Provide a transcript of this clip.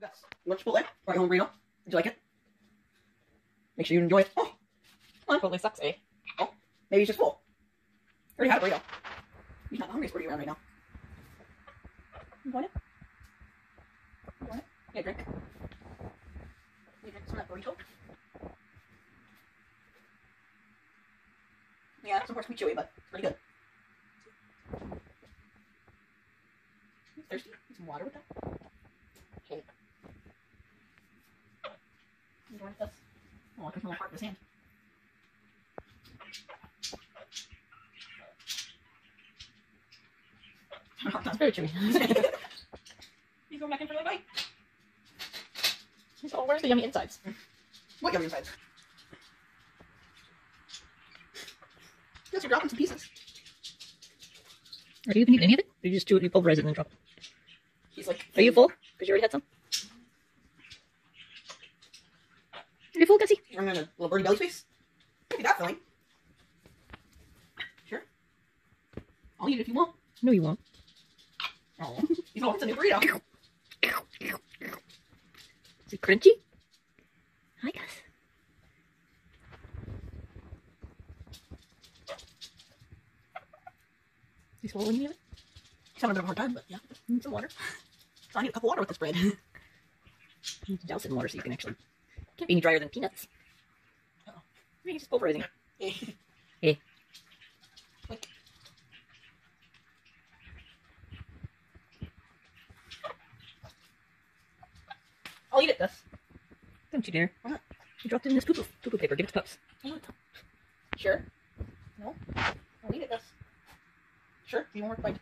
You want Chipotle? Or your home burrito? Did you like it? Make sure you enjoy it. Oh, on. Chipotle sucks, eh? Maybe he's just full. Already had a burrito. He's not the hungriest burrito around right now. You want it? You want it? Yeah, drink. You drink some of that burrito? Yeah, some more sweet chewy, but it's pretty good. Thirsty? Need some water with that? Okay. You want this? I can smell the part of his hand. It's very chewy. He's going back in for another bite. oh, where's the yummy insides? What yummy insides? Yes, you're dropping some pieces. Are you even eating any of it? You just do it, you pulverize it, and then drop it? He's like, Are you full? Because you already had some? You full, Gussie? I'm gonna little birdie belly space. Look at that filling. Sure. I'll eat it if you want. No, you won't. Oh, he's all it's a new burrito. Is it crunchy? Hi, Gus. You swallowing any of it? He's having a bit of a hard time, but yeah, need some water. So I need a cup of water with this bread. You need to douse it in water so you can actually. Can't be any drier than peanuts. Oh. Maybe just pulverizing it. hey. Eh. I'll eat it, Gus. Don't you dare. Why not? You dropped it in this poo, -poo paper. Give it to pups. Sure. No? I'll eat it, Gus. Sure. Do you want more bite?